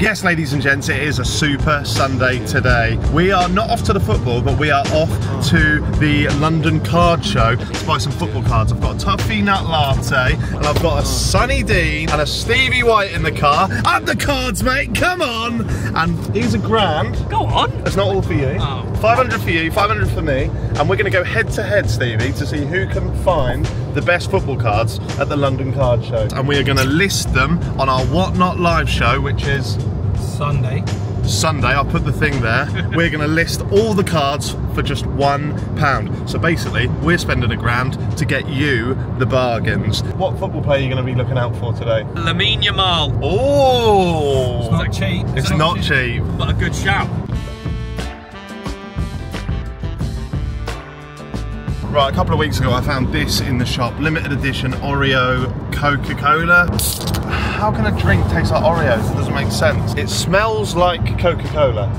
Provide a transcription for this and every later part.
Yes, ladies and gents, it is a super Sunday today. We are not off to the football, but we are off to the London Card Show to buy some football cards. I've got a Toffee Nut Latte, and I've got a Sonny Dean and a Stevie White in the car. Up the cards, mate, come on! And here's a grand. Go on. It's not all for you. Oh. 500 for you, 500 for me, and we're going to go head to head, Stevie, to see who can find the best football cards at the London Card Show. And we are going to list them on our Whatnot live show, which is Sunday. Sunday. I'll put the thing there. we're going to list all the cards for just one pound. So basically, we're spending a grand to get you the bargains. What football player are you going to be looking out for today? Lamine Yamal. Oh! It's not cheap. It's not cheap. But a good shout. Right, a couple of weeks ago I found this in the shop, limited edition Oreo Coca-Cola. How can a drink taste like Oreos? It doesn't make sense. It smells like Coca-Cola.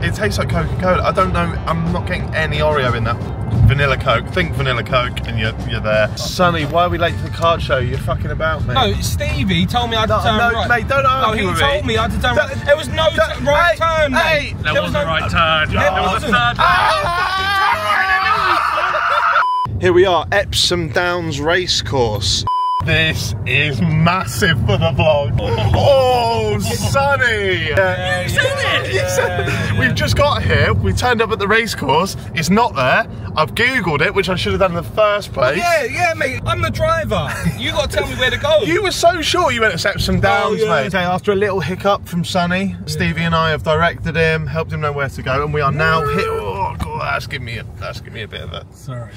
It tastes like Coca-Cola. I don't know, I'm not getting any Oreo in that. Vanilla Coke, think Vanilla Coke and you're, you're there. Sonny, why are we late to the card show? You're fucking about, me. No, Stevie told me I had to turn no, right. mate, don't No, argue he with told me. me I had to turn right. There was no right hey, turn, mate. There There was was no no- right turn. There There was a third. Ah, Here we are, Epsom Downs Racecourse. This is massive for the vlog. Oh, Sonny! Yeah, You said it. You said- Yeah, We've just got here, we turned up at the racecourse, it's not there. I've googled it, which I should have done in the first place. Yeah, yeah, mate. I'm the driver. You got to tell me where to go. You were so sure you went to Epsom oh, Downs, Oh, yeah. mate. Okay, after a little hiccup from Sonny, Stevie and I have directed him, helped him know where to go, and we are now here. Oh god, that's giving me a that's giving me a bit of a. Sorry.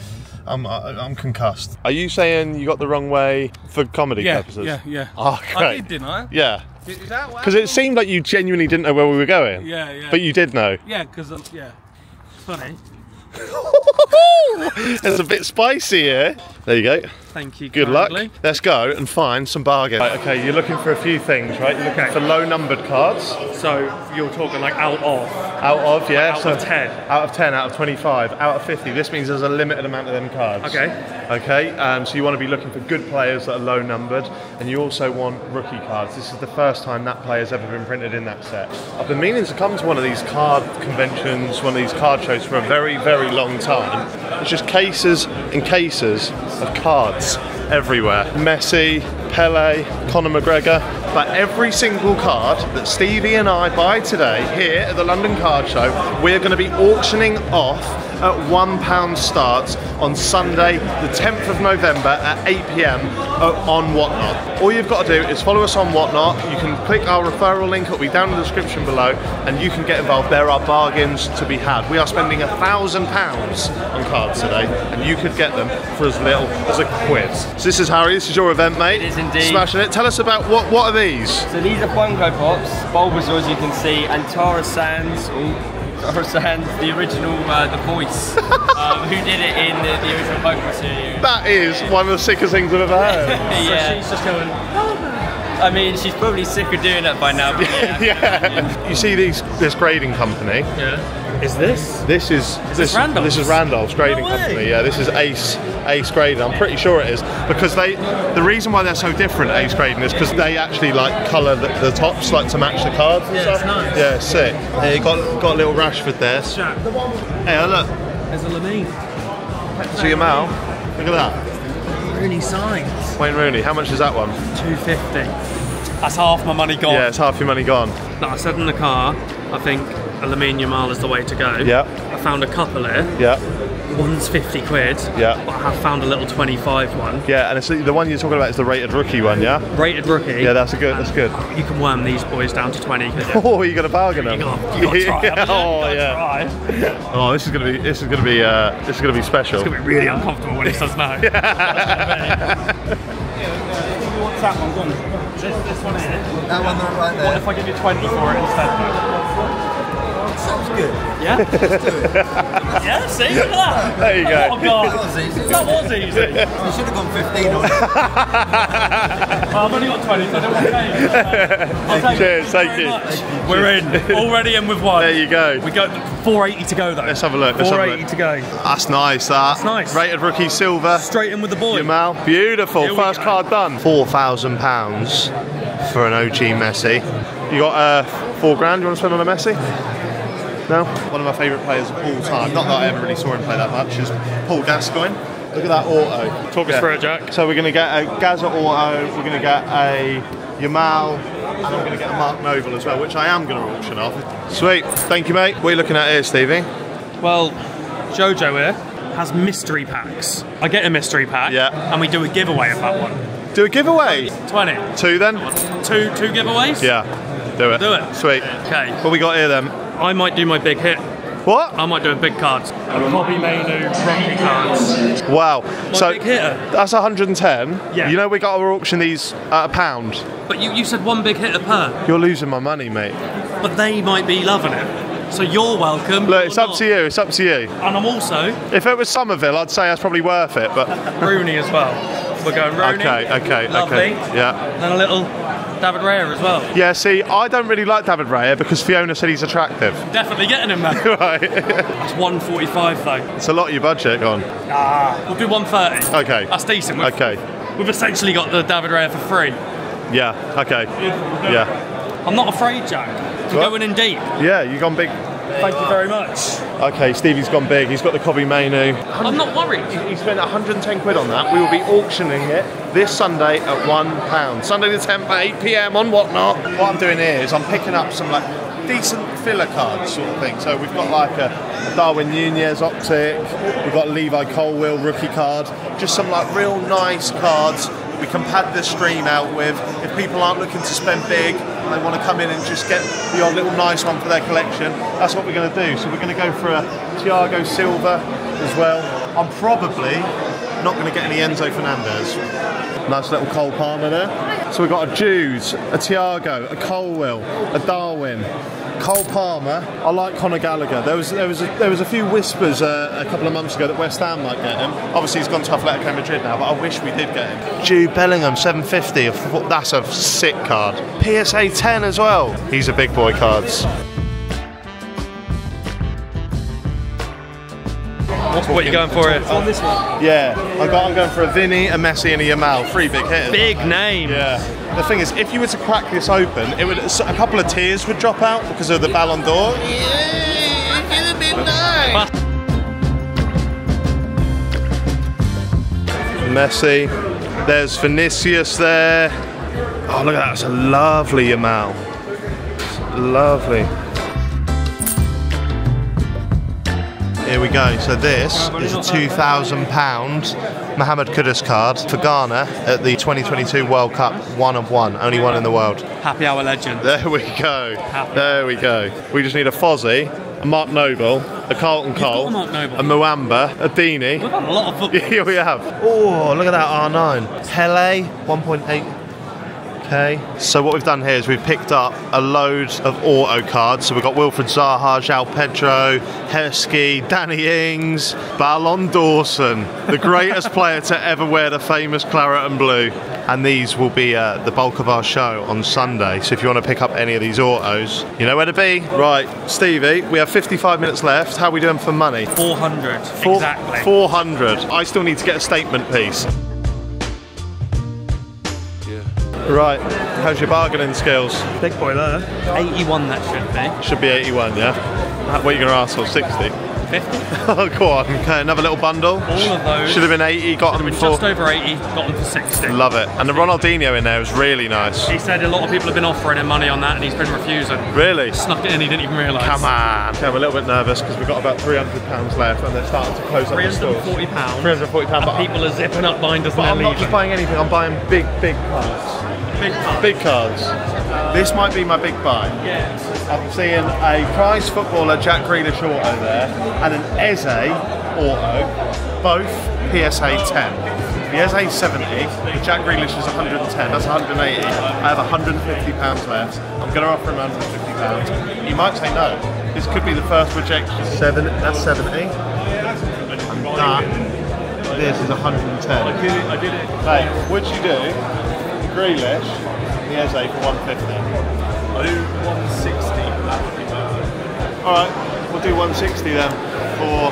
I'm I- I'm concussed. Are you saying you got the wrong way for comedy Yeah, purposes? yeah, yeah. Oh, I did, didn't I? Yeah, Is that what because it seemed like you genuinely didn't know where we were going. Yeah, yeah. But you did know. Yeah, because yeah. Funny. it's a bit spicy here. There you go. Thank you. Good luck. Let's go and find some bargains. Right, okay, you're looking for a few things, right? You're looking Okay. for low numbered cards. So you're talking like out of. Out of, yeah. Out so of 10. Out of 10, out of 25, out of 50. This means there's a limited amount of them cards. Okay. Okay, um, so you want to be looking for good players that are low numbered, and you also want rookie cards. This is the first time that player's ever been printed in that set. I've been meaning to come to one of these card conventions, one of these card shows for a very, very long time. It's just cases and cases of cards everywhere. Messi, Pele, Conor McGregor. But every single card that Stevie and I buy today here at the London Card Show, we're going to be auctioning off at £1 starts on Sunday, the 10th of November at 8 pm Uh, on Whatnot. All you've got to do is follow us on Whatnot. You can click our referral link, it'll be down in the description below, and you can get involved. There are bargains to be had. We are spending a thousand pounds on cards today, and you could get them for as little as a quid. So this is Harry, this is your event, mate. It is indeed. Smashing it. Tell us about what what are these? So these are Funko Pops, Bulbasaur as you can see, and Tara Sands, ooh, Sands, the original, uh, the voice, um, who did it in the, the original Pokemon series. That is one of the sickest things I've ever heard. yeah, She's just going. I mean, she's probably sick of doing that by now, but yeah. yeah. You see these this grading company. Yeah. Is this? This is this Randolph's? This is Randolph's grading No company. Yeah, this is Ace Ace Grading. I'm pretty sure it is because they. The reason why they're so different, Ace Grading, is because they actually like colour the, the tops like to match the cards. and Yeah, stuff. it's nice. Yeah, sick. Yeah, you got got a little Rashford there. Jack. Hey, look, There's a Lamine. see your Mal. Look at that. Rooney signed. Wayne Rooney. How much is that one? 250. That's half my money gone. Yeah, it's half your money gone. No, I said in the car, I think a Lamine Yamal is the way to go. Yeah. I found a couple here. Yeah, One's 50 quid. Yeah. But I have found a little 25 one. yeah, and it's the one you're talking about is the rated rookie one. Yeah. Rated rookie. Yeah, that's a good. That's good. You can worm these boys down to 20. couldn't you? Oh, you got a bargain You on. gotta, you gotta try. haven't oh yeah. Oh, this is gonna be this is gonna be uh, this is gonna be special. It's gonna be really uncomfortable when he says no. What's that one gone? This, this one here. That one right What if I give you 20 for it instead? Sounds good. Yeah? yeah, see? Look at that. There you go. Oh, God. That was easy. That was easy. You should have gone 15 on it. Well, I've only got 20, so I don't want to pay. I'll take Cheers, thank you. We're in. Already in with one. There you go. We go 480 to go though. Let's have a look, let's have a 480 look. to go. That's nice. That. That's nice. Rated rookie silver. Straight in with the boy. Yamal. Beautiful. Here First card done. Four thousand pounds for an OG Messi. You got uh, four grand. You want to spend on a Messi? No. One of my favourite players of all time. Not that I ever really saw him play that much. Is Paul Gascoigne. Look at that auto. Talk us through it, Jack. So we're going to get a Gazza auto. We're going to get a Yamal. And I'm going to get a Mark Noble as well, which I am going to auction off. Sweet. Thank you, mate. What are you looking at here, Stevie? Well, Jojo here has mystery packs. I get a mystery pack, Yeah. and we do a giveaway of that one. Do a giveaway. 20. Two then? Two, two giveaways? Yeah. Do it. Do it. Sweet. Okay. What we got here then? I might do my big hit. What? I might do a big card. A Kobbie Mainoo rookie cards. Wow. so big hitter. that's 110. Yeah. You know we got to auction these at a pound. But you, you said one big hitter per. You're losing my money, mate. But they might be loving it. So you're welcome. Look, it's up not. to you. It's up to you. And I'm also If it was Summerville, I'd say that's probably worth it. But Rooney as well. We're going Rooney. okay, okay, Lovely. okay. Yeah. And a little David Raya as well. Yeah. See, I don't really like David Raya because Fiona said he's attractive. Definitely getting him, man. right. That's 145 though. it's a lot of your budget gone. Ah, We'll do 130. Okay. That's decent. We've, Okay. We've essentially got the David Raya for free. Yeah. Okay. Yeah. I'm not afraid, Jack. What? going in deep. Yeah. you've gone big. Thank you very much. Okay. Stevie's gone big. He's got the Kobbie Mainoo. I'm not worried. He spent 110 quid on that. We will be auctioning it this Sunday at one pound. Sunday the 10th at 8 pm on whatnot. What I'm doing here is I'm picking up some like decent filler cards sort of thing. So we've got like a, a Darwin Nunez optic. We've got Levi Colwill rookie card. Just some like real nice cards we can pad the stream out with. If people aren't looking to spend big and they want to come in and just get the odd little nice one for their collection, that's what we're going to do. So we're going to go for a Thiago Silva as well. I'm probably not going to get any Enzo Fernandez. Nice little Cole Palmer there. So we've got a Jude, a Thiago, a Colwill, a Darwin. Cole Palmer. I like Conor Gallagher. There was there was a, there was a few whispers uh, a couple of months ago that West Ham might get him. Obviously he's gone to Atletico Madrid now, but I wish we did get him. Jude Bellingham, 750. That's a sick card. PSA 10 as well. He's a big boy cards. What are you going for here? Yeah, I got, I'm going for a Vinny, a Messi, and a Yamal. Three big hitters. Big name. Yeah. The thing is, if you were to crack this open, it would a couple of tears would drop out because of the Ballon d'Or. Yeah, it could have been nice. Messi. There's Vinicius there. Oh, look at that. It's a lovely Yamal. Lovely. Here we go. So this is a two thousand pound Mohamed Kudus card for Ghana at the 2022 World Cup. One of one, only one in the world. Happy hour legend. There we go. There we go. We just need a Fozzie, a Mark Noble, a Carlton got Cole, a Mark Noble. a Muamba, a Dini. We've had a lot of football. Here we have. Oh, look at that R9. Pele, 1.8. Okay. So what we've done here is we've picked up a load of auto cards. So we've got Wilfried Zaha, João Pedro, Heskey, Danny Ings, Ballon Dawson, the greatest player to ever wear the famous claret and blue. And these will be uh, the bulk of our show on Sunday. So if you want to pick up any of these autos, you know where to be. Right, Stevie, we have 55 minutes left. How are we doing for money? 400. Four- exactly. 400. I still need to get a statement piece. Right, how's your bargaining skills? Big boy there. 81 that should be. Should be 81, yeah? What are you going to ask for? 60? 50. Oh, go on. Okay, another little bundle. All of those. Should have been 80, got them Been for. just over 80, got them for 60. Love it. And the Ronaldinho in there was really nice. He said a lot of people have been offering him money on that and he's been refusing. Really? Snuck it in, he didn't even realise. Come on. Okay, I'm a little bit nervous because we've got about £300 left and they're starting to close up the stores. £340. £340, but, And people are zipping up binders but and I'm they're not leaving. just buying anything, I'm buying big, big cards. Big time. Big cards. This might be my big buy. Yeah. I'm seeing a prize footballer Jack Grealish auto there and an Eze auto, both PSA 10. The Eze 70, the Jack Grealish is 110, that's 180. I have 150 pounds left. I'm going to offer him 150 pounds. He might say no. This could be the first rejection. Seven, that's 70. And that, this is 110. I did it, I did it. Mate, would you do Grealish, the Eze for 150? I do 160. Alright, we'll do 160 then for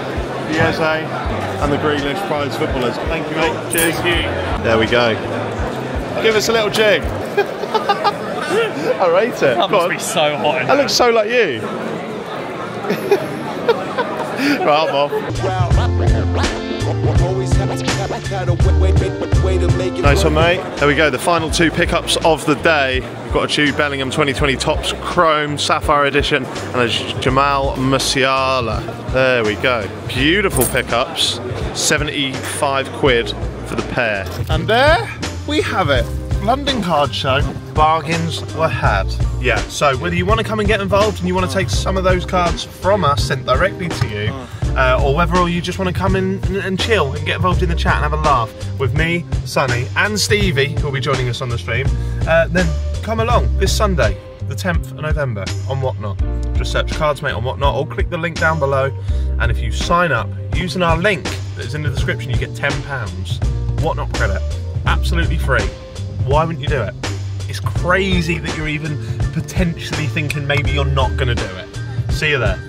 the Eze and the Grealish prize footballers. Thank you, mate. Cheers. There we go. Give us a little jig. I rate it. That Go must on. be so hot. in That looks so like you. right, I'm off. Nice one, mate. There we go. The final two pickups of the day. We've got a Jude Bellingham 2020 Topps Chrome Sapphire Edition and a Jamal Musiala. There we go. Beautiful pickups. 75 quid for the pair. And there we have it. London Card Show. Bargains were had. Yeah, so whether you want to come and get involved and you want to take some of those cards from us sent directly to you, oh. Uh, or whether or you just want to come in and, and chill and get involved in the chat and have a laugh with me, Sonny, and Stevie, who will be joining us on the stream, uh, then come along this Sunday, the 10th of November, on Whatnot. Just search Cardsmaate on Whatnot or click the link down below. And if you sign up using our link that is in the description, you get £10 Whatnot credit. Absolutely free. Why wouldn't you do it? It's crazy that you're even potentially thinking maybe you're not going to do it. See you there.